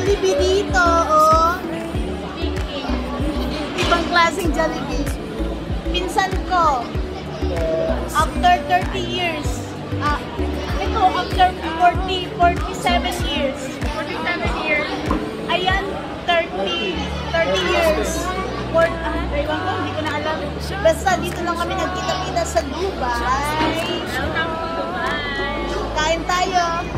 Jollibee dito, oh. Ibang klaseng Jollibee. Pinsan ko. After 30 years. Ah, ito, after 40, 47 years. 47 years. Ayan, 30, 30 years. For, ah, ewan ko, hindi ko na alam. Basta dito lang kami nagkita-kita sa Dubai. Welcome to Dubai. Kain tayo.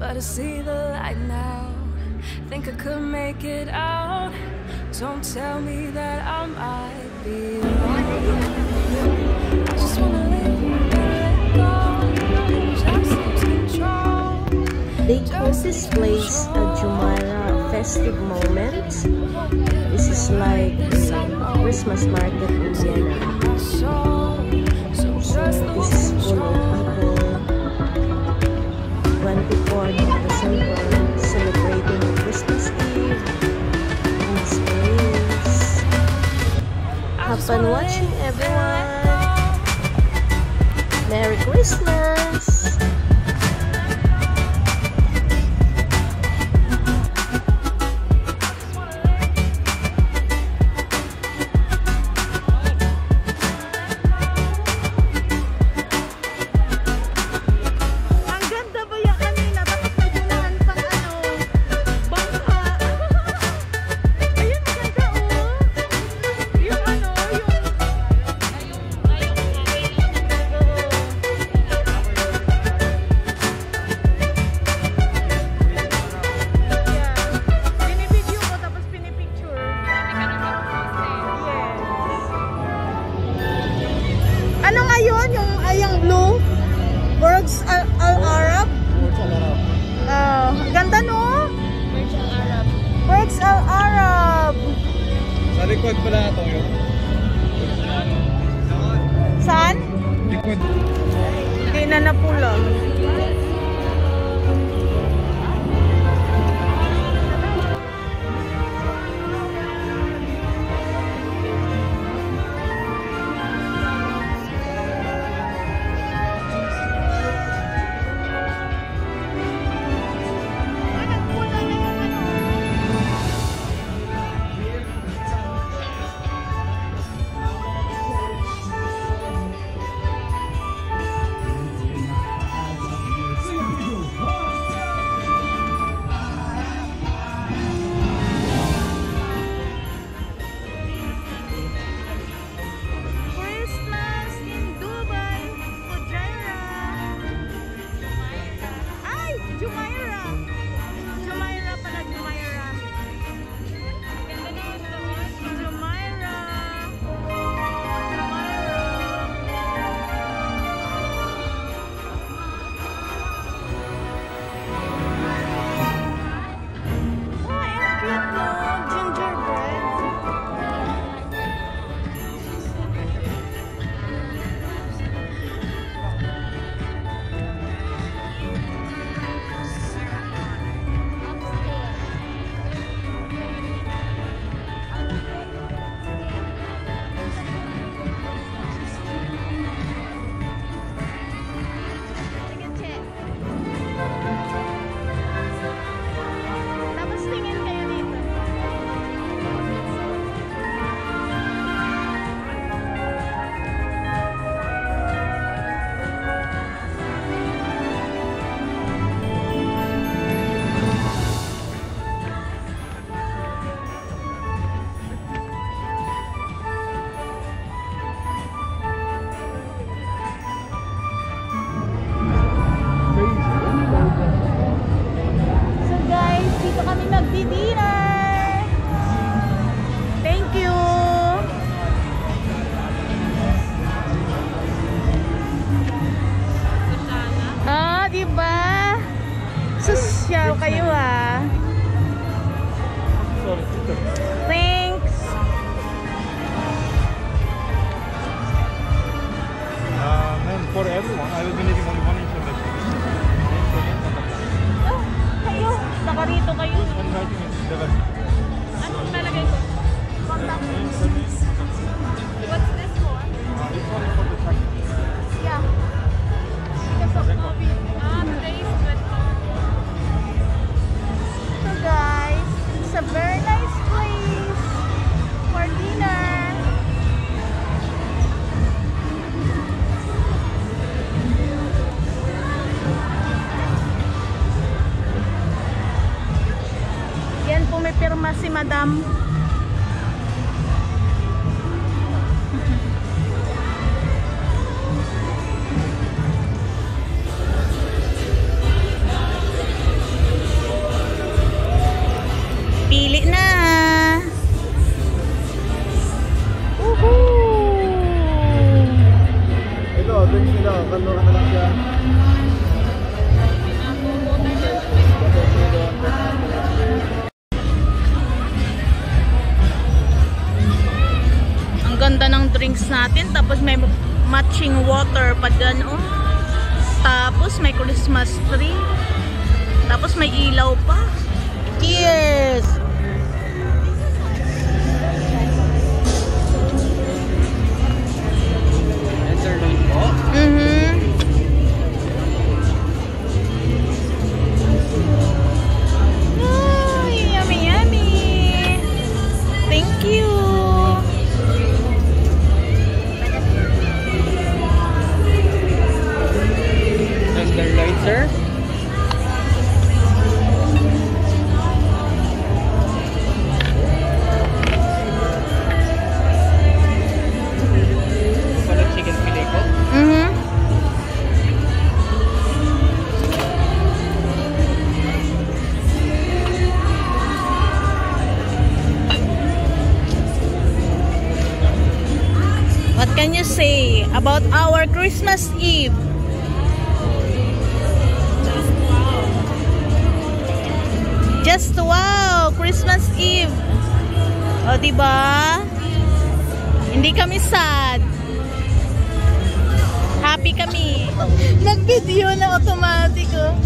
But I see the light now. Think I could make it out. Don't tell me that I might be wrong. I just wanna live and let go, and just lose control. They call this place a Jumeirah festive moment. This is like a Christmas market in Vienna. So This is full of people. 24th Have fun watching everyone. Merry Christmas! Likod pala ito yung Saan? likod. Hindi na napula. For everyone, I will be needing only one drinks nila. Kalo ka na lang siya. Ang ganda ng drinks natin. Tapos may matching water pa dyan. Oh. Tapos may Christmas tree. Tapos may ilaw pa. Cheers! About our Christmas Eve? Just wow, Christmas Eve. O, di ba? Hindi kami sad. Happy kami. Nag-video na automatic oh.